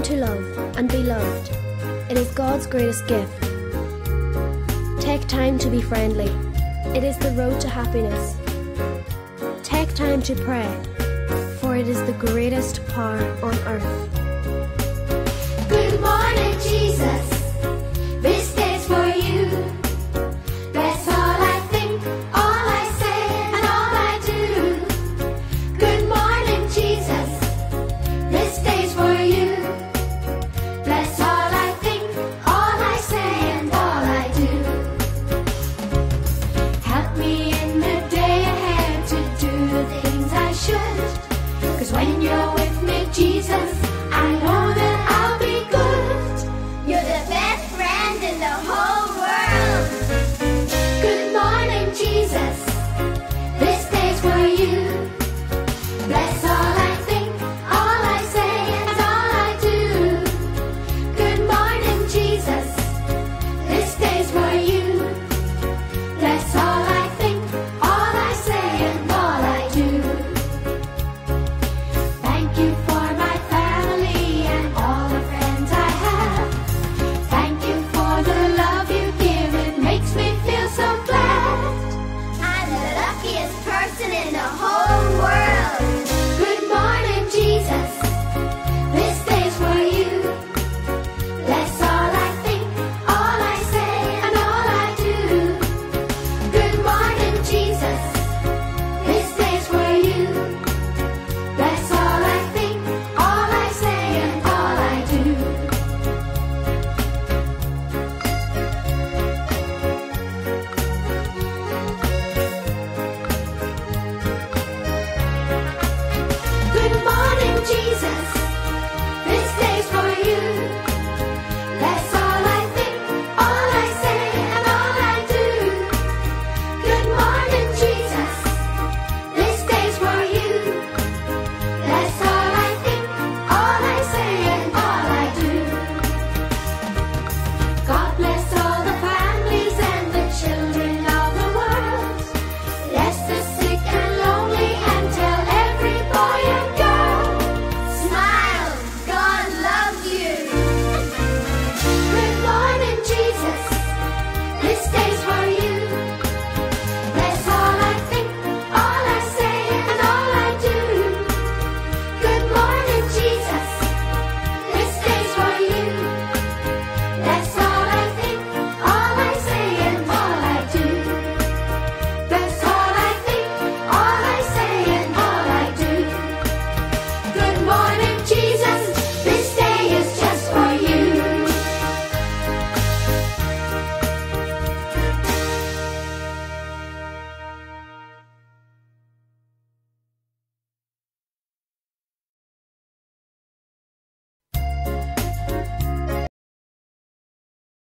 time to love and be loved. It is God's greatest gift. Take time to be friendly. It is the road to happiness. Take time to pray, for it is the greatest power on earth. should. Cause when you're with me, Jesus, I know. you